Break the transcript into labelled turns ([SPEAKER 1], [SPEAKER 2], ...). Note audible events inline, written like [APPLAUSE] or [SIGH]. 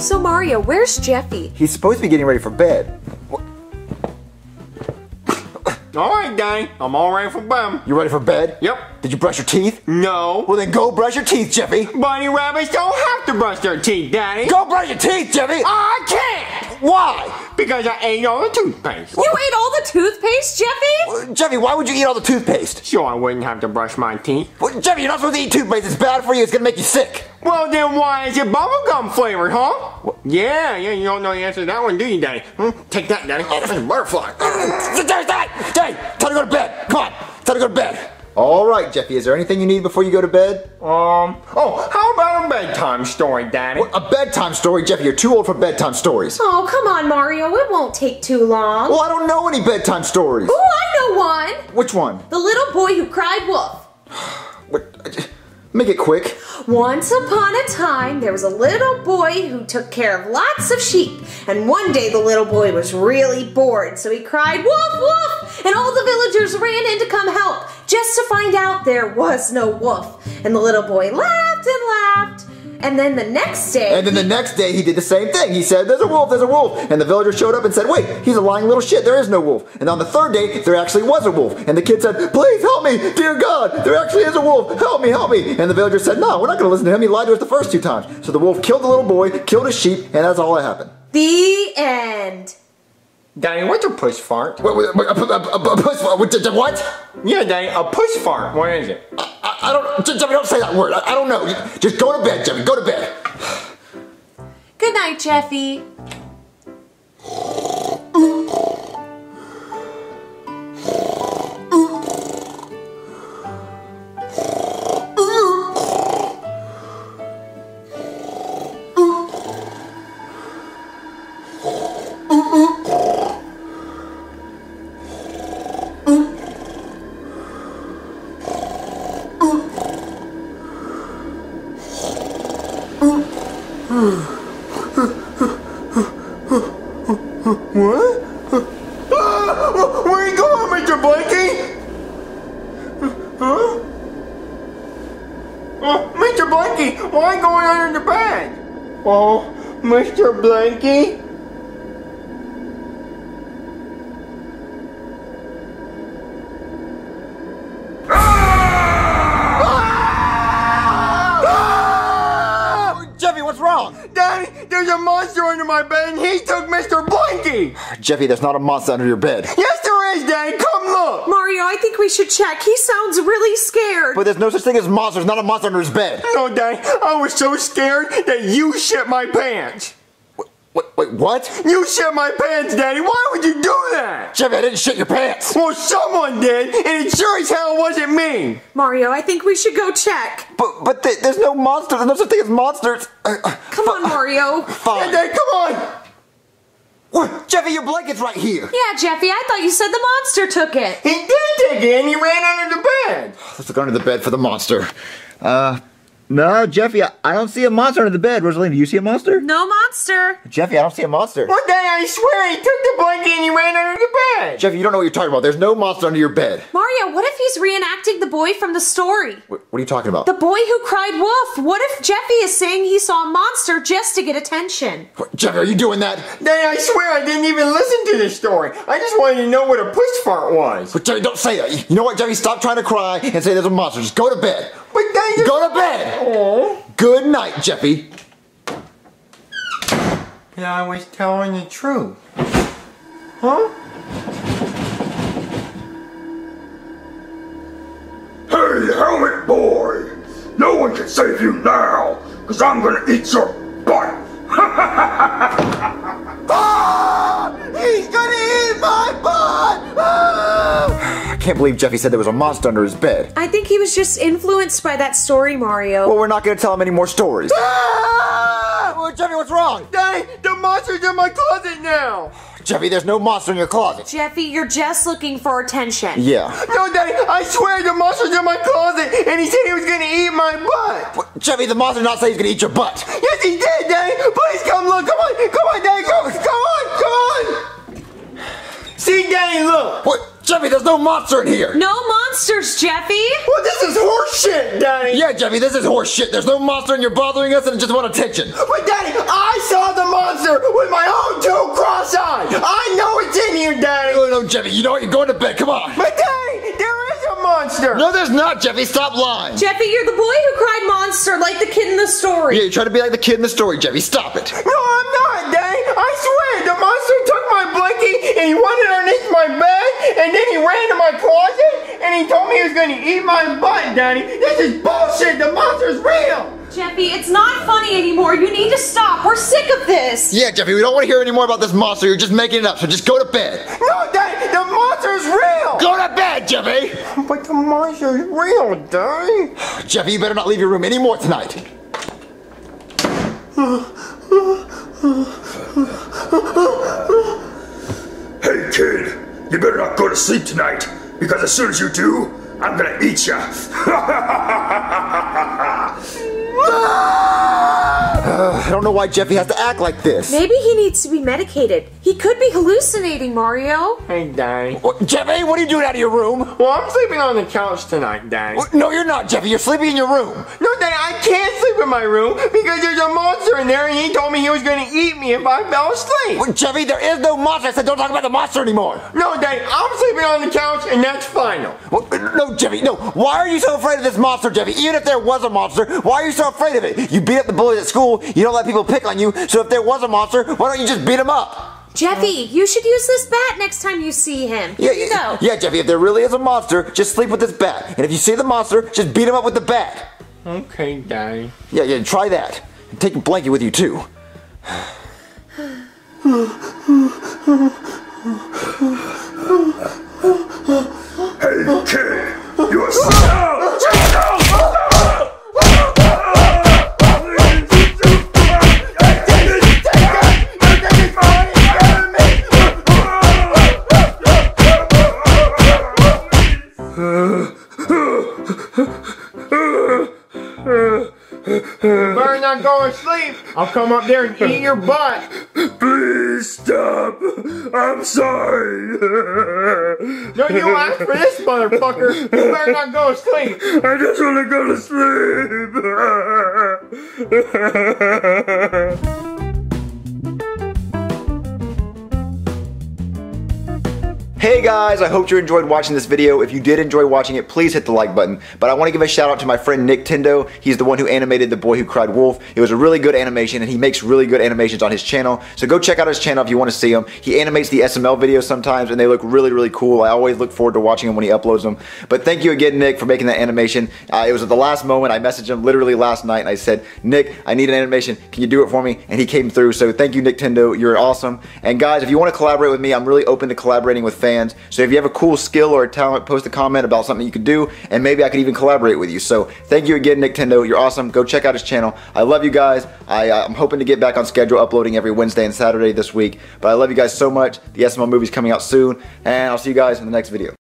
[SPEAKER 1] So, Mario, where's Jeffy?
[SPEAKER 2] He's supposed to be getting ready for bed. [COUGHS]
[SPEAKER 3] All right, Daddy. I'm all ready for bed.
[SPEAKER 2] You ready for bed?
[SPEAKER 3] Yep.
[SPEAKER 2] Did you brush your teeth?
[SPEAKER 3] No.
[SPEAKER 2] Well, then go brush your teeth, Jeffy.
[SPEAKER 3] Bunny rabbits don't have to brush their teeth, Daddy.
[SPEAKER 2] Go brush your teeth, Jeffy.
[SPEAKER 3] I can't
[SPEAKER 2] Why?
[SPEAKER 3] because I ate all the toothpaste.
[SPEAKER 1] You ate all the toothpaste, Jeffy?
[SPEAKER 2] Uh, Jeffy, why would you eat all the toothpaste?
[SPEAKER 3] So I wouldn't have to brush my teeth.
[SPEAKER 2] Well, Jeffy, you're not supposed to eat toothpaste. It's bad for you. It's gonna make you sick.
[SPEAKER 3] Well, then why is it bubblegum flavored, huh? Yeah, yeah, you don't know the answer to that one, do you, Daddy? Hmm? Take that, Daddy. That's a butterfly.
[SPEAKER 2] Daddy, Daddy, Daddy, time to go to bed. Come on, time to go to bed. All right, Jeffy. Is there anything you need before you go to bed?
[SPEAKER 3] Um, oh, how about a bedtime story, Daddy?
[SPEAKER 2] A bedtime story, Jeffy. You're too old for bedtime stories.
[SPEAKER 1] Oh, come on, Mario. It won't take too long.
[SPEAKER 2] Well, I don't know any bedtime stories.
[SPEAKER 1] Oh, I know one.
[SPEAKER 2] Which one?
[SPEAKER 1] The little boy who cried wolf. [SIGHS]
[SPEAKER 2] What? Make it quick.
[SPEAKER 1] Once upon a time, there was a little boy who took care of lots of sheep. And one day the little boy was really bored, so he cried, Woof, woof! And all the villagers ran in to come help, just to find out there was no wolf. And the little boy laughed and laughed. And then the next day.
[SPEAKER 2] And then the next day he did the same thing. He said, There's a wolf, there's a wolf. And the villager showed up and said, Wait, he's a lying little shit. There is no wolf. And on the third day, there actually was a wolf. And the kid said, Please help me, dear God, there actually is a wolf. Help me, help me. And the villager said, No, we're not going to listen to him. He lied to us the first two times. So the wolf killed the little boy, killed his sheep, and that's all that happened.
[SPEAKER 1] the end.
[SPEAKER 3] Daddy, what's a push fart?
[SPEAKER 2] What? wait, wait, a, a, a, a, a puss- what? d- d- what?
[SPEAKER 3] Yeah, Daddy, a push fart. What is it?
[SPEAKER 2] I, I don't, J- Jeffy, don't say that word. I, I don't know. Just go to bed, Jeffy. Go to bed.
[SPEAKER 1] Good night, Jeffy.
[SPEAKER 3] What? Where are you going, Mr. Blanky? Huh? Oh, Mr. Blanky, why are you going under the bed? Oh, Mr. Blanky? My bed and he took Mr. Blanky!
[SPEAKER 2] Jeffy, there's not a monster under your bed.
[SPEAKER 3] Yes, there is, Daddy, come look!
[SPEAKER 1] Mario, I think we should check. He sounds really scared.
[SPEAKER 2] But there's no such thing as monsters, not a monster under his bed.
[SPEAKER 3] No, Daddy, I was so scared that you shit my pants!
[SPEAKER 2] Wait, wait, what?
[SPEAKER 3] You shit my pants, Daddy! Why would you do that?
[SPEAKER 2] Jeffy, I didn't shit your pants.
[SPEAKER 3] Well, someone did, and it sure as hell wasn't me!
[SPEAKER 1] Mario, I think we should go check.
[SPEAKER 2] But but th- there's no monster. There's no such thing as monsters. Uh, uh,
[SPEAKER 1] Come on, Mario.
[SPEAKER 3] Hey,
[SPEAKER 2] Fine.
[SPEAKER 3] Daddy, come on!
[SPEAKER 2] What? Jeffy, your blanket's right here.
[SPEAKER 1] Yeah, Jeffy, I thought you said the monster took it.
[SPEAKER 3] He did take it, and he ran under the bed!
[SPEAKER 2] Let's look under the bed for the monster. Uh, no, Jeffy, I, I don't see a monster under the bed. Rosalina, do you see a monster?
[SPEAKER 1] No monster.
[SPEAKER 2] Jeffy, I don't see a monster.
[SPEAKER 3] One day, I swear, he took the blanket and he ran under the bed!
[SPEAKER 2] Jeffy, you don't know what you're talking about. There's no monster under your bed.
[SPEAKER 1] Mario, what if he's reenacting the boy from the story?
[SPEAKER 2] What, what are you talking about?
[SPEAKER 1] The boy who cried wolf. What if Jeffy is saying he saw a monster just to get attention?
[SPEAKER 2] What- Jeffy, are you doing that?
[SPEAKER 3] Daddy, I swear I didn't even listen to this story. I just wanted to know what a push fart was.
[SPEAKER 2] But Jeffy, don't say that. You know what, Jeffy? Stop trying to cry and say there's a monster. Just go to bed.
[SPEAKER 3] But Daddy,
[SPEAKER 2] Go to bed.
[SPEAKER 3] Oh.
[SPEAKER 2] Good night, Jeffy.
[SPEAKER 3] Yeah, I was telling the truth. Huh?
[SPEAKER 4] Hey, helmet boy! No one can save you now, because I'm gonna eat your butt! [LAUGHS]
[SPEAKER 2] can't believe Jeffy said there was a monster under his bed.
[SPEAKER 1] I think he was just influenced by that story, Mario.
[SPEAKER 2] Well, we're not gonna tell him any more stories. Ah! Well, Jeffy, what's wrong?
[SPEAKER 3] Daddy, the monster's in my closet now!
[SPEAKER 2] Jeffy, there's no monster in your closet.
[SPEAKER 1] Jeffy, you're just looking for attention.
[SPEAKER 2] Yeah.
[SPEAKER 3] No, Daddy, I swear the monster's in my closet and he said he was gonna eat my butt!
[SPEAKER 2] What? Jeffy, the monster did not say he's gonna eat your butt.
[SPEAKER 3] Yes, he did, Daddy! Please come look! Come on! Come on, Daddy! Come, come on! Come on! See, Daddy, look!
[SPEAKER 2] What? Jeffy, there's no monster in here.
[SPEAKER 1] No monsters, Jeffy.
[SPEAKER 3] Well, this is horseshit, Daddy.
[SPEAKER 2] Yeah, Jeffy, this is horse shit. There's no monster and you're bothering us and just want attention.
[SPEAKER 3] But Daddy, I saw the monster with my own two cross eyes. I know it's in here, Daddy.
[SPEAKER 2] Oh, no, Jeffy, you know what? You're going to bed. Come on.
[SPEAKER 3] But Daddy, there is a monster.
[SPEAKER 2] No, there's not, Jeffy. Stop lying.
[SPEAKER 1] Jeffy, you're the boy who cried monster like the kid in the story.
[SPEAKER 2] Yeah, you're trying to be like the kid in the story, Jeffy. Stop it.
[SPEAKER 3] No, I'm not, Daddy. I swear, the monster took my blankie and he went underneath my bed and then he ran to my closet and he told me he was going to eat my butt, Daddy. This is bullshit. The monster's real.
[SPEAKER 1] Jeffy, it's not funny anymore. You need to stop. We're sick of this.
[SPEAKER 2] Yeah, Jeffy, we don't want to hear any more about this monster. You're just making it up, so just go to bed.
[SPEAKER 3] No, Daddy, the monster's real.
[SPEAKER 2] Go to bed, Jeffy.
[SPEAKER 3] But the monster's real, Daddy.
[SPEAKER 2] Jeffy, you better not leave your room anymore tonight.
[SPEAKER 4] Hey kid, you better not go to sleep tonight, because as soon as you do, I'm gonna eat ya.
[SPEAKER 2] I don't know why Jeffy has to act like this.
[SPEAKER 1] Maybe he needs to be medicated. He could be hallucinating, Mario.
[SPEAKER 3] Hey, Daddy.
[SPEAKER 2] What, Jeffy, what are you doing out of your room?
[SPEAKER 3] Well, I'm sleeping on the couch tonight, Daddy.
[SPEAKER 2] What? No, you're not, Jeffy. You're sleeping in your room.
[SPEAKER 3] No, Daddy, I can't sleep in my room because there's a monster in there and he told me he was going to eat me if I fell asleep.
[SPEAKER 2] What, Jeffy, there is no monster. I said don't talk about the monster anymore.
[SPEAKER 3] No, Daddy, I'm sleeping on the couch and that's final.
[SPEAKER 2] What? No, Jeffy, no. Why are you so afraid of this monster, Jeffy? Even if there was a monster, why are you so afraid of it? You beat up the bullies at school. You don't let people pick on you. So if there was a monster, why don't you just beat him up?
[SPEAKER 1] Jeffy, you should use this bat next time you see him. Here you
[SPEAKER 2] yeah,
[SPEAKER 1] go.
[SPEAKER 2] yeah, Jeffy. If there really is a monster, just sleep with this bat. And if you see the monster, just beat him up with the bat.
[SPEAKER 3] Okay, Daddy.
[SPEAKER 2] Yeah, yeah. Try that. And take a blanket with you too. [LAUGHS]
[SPEAKER 3] Better not go to sleep. I'll come up there and eat your butt.
[SPEAKER 4] Please stop. I'm sorry. [LAUGHS]
[SPEAKER 3] No, you asked for this, motherfucker. You better not go to sleep. [LAUGHS]
[SPEAKER 4] I just want to go to sleep.
[SPEAKER 2] Hey guys, I hope you enjoyed watching this video. If you did enjoy watching it, please hit the like button. But I want to give a shout out to my friend Nicktendo. He's the one who animated The Boy Who Cried Wolf. It was a really good animation and he makes really good animations on his channel. So go check out his channel if you want to see him. He animates the SML videos sometimes and they look really, really cool. I always look forward to watching him when he uploads them. But thank you again, Nick, for making that animation. Uh, it was at the last moment. I messaged him literally last night and I said, Nick, I need an animation. Can you do it for me? And he came through. So thank you, Nicktendo. You're awesome. And guys, if you want to collaborate with me, I'm really open to collaborating with fans. So if you have a cool skill or a talent, post a comment about something you could do, and maybe I could even collaborate with you. So thank you again, Nicktendo. You're awesome. Go check out his channel. I love you guys. I, uh, I'm hoping to get back on schedule, uploading every Wednesday and Saturday this week. But I love you guys so much. The SML movie's coming out soon, and I'll see you guys in the next video.